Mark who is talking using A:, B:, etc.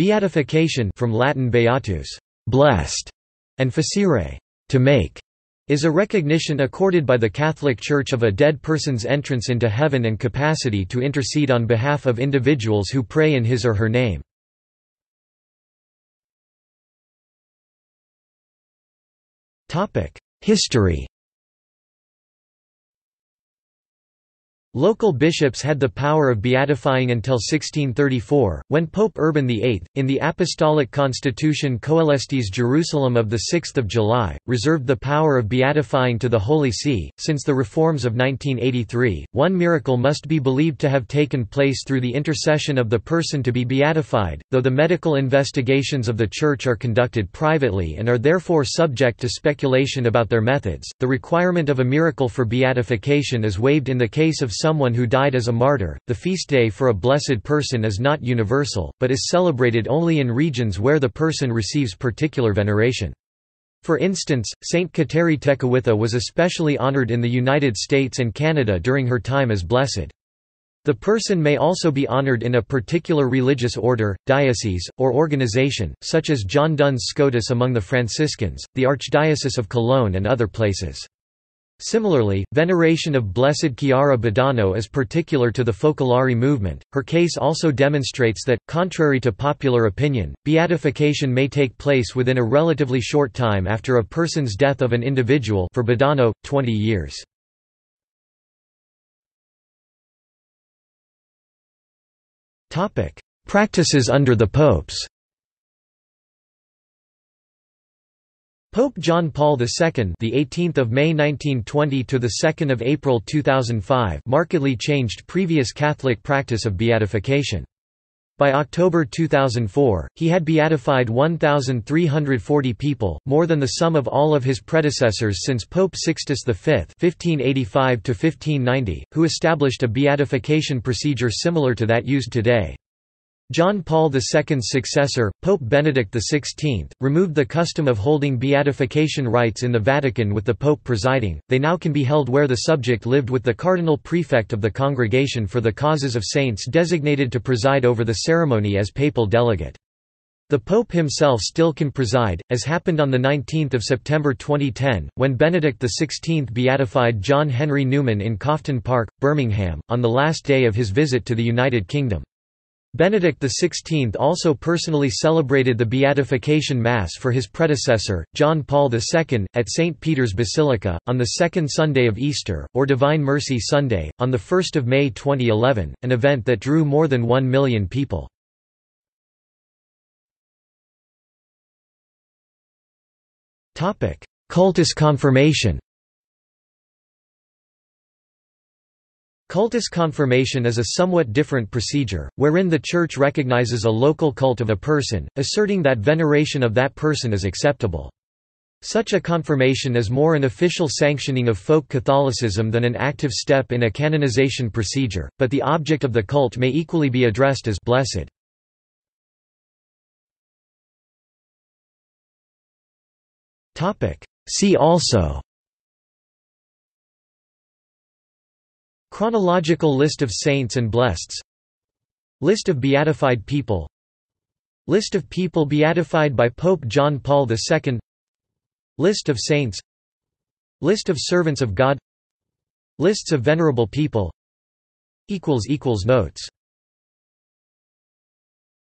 A: Beatification from Latin beatus, blessed, and facere, to make, is a recognition accorded by the Catholic Church of a dead person's entrance into heaven and capacity to intercede on behalf of individuals who pray in his or her name. History Local bishops had the power of beatifying until 1634, when Pope Urban VIII, in the Apostolic Constitution Coelestis Jerusalem of 6 July, reserved the power of beatifying to the Holy See. Since the reforms of 1983, one miracle must be believed to have taken place through the intercession of the person to be beatified, though the medical investigations of the Church are conducted privately and are therefore subject to speculation about their methods. The requirement of a miracle for beatification is waived in the case of someone who died as a martyr. The feast day for a blessed person is not universal, but is celebrated only in regions where the person receives particular veneration. For instance, Saint Kateri Tekakwitha was especially honored in the United States and Canada during her time as blessed. The person may also be honored in a particular religious order, diocese, or organization, such as John Duns Scotus among the Franciscans, the Archdiocese of Cologne and other places. Similarly, veneration of Blessed Chiara Badano is particular to the Focolari movement. Her case also demonstrates that, contrary to popular opinion, beatification may take place within a relatively short time after a person's death of an individual for Badano, 20 years. Practices under the popes Pope John Paul II, the 18th of May 1920 to the 2nd of April 2005, markedly changed previous Catholic practice of beatification. By October 2004, he had beatified 1,340 people, more than the sum of all of his predecessors since Pope Sixtus V (1585–1590), who established a beatification procedure similar to that used today. John Paul II's successor, Pope Benedict XVI, removed the custom of holding beatification rites in the Vatican with the Pope presiding, they now can be held where the subject lived with the cardinal prefect of the Congregation for the Causes of Saints designated to preside over the ceremony as papal delegate. The Pope himself still can preside, as happened on 19 September 2010, when Benedict XVI beatified John Henry Newman in Cofton Park, Birmingham, on the last day of his visit to the United Kingdom. Benedict XVI also personally celebrated the Beatification Mass for his predecessor, John Paul II, at St. Peter's Basilica, on the second Sunday of Easter, or Divine Mercy Sunday, on 1 May 2011, an event that drew more than one million people. Cultus confirmation Cultus confirmation is a somewhat different procedure, wherein the Church recognizes a local cult of a person, asserting that veneration of that person is acceptable. Such a confirmation is more an official sanctioning of folk Catholicism than an active step in a canonization procedure, but the object of the cult may equally be addressed as blessed. See also Chronological list of saints and blesseds List of beatified people. List of people beatified by Pope John Paul II List of saints. List of servants of God. Lists of venerable people. Notes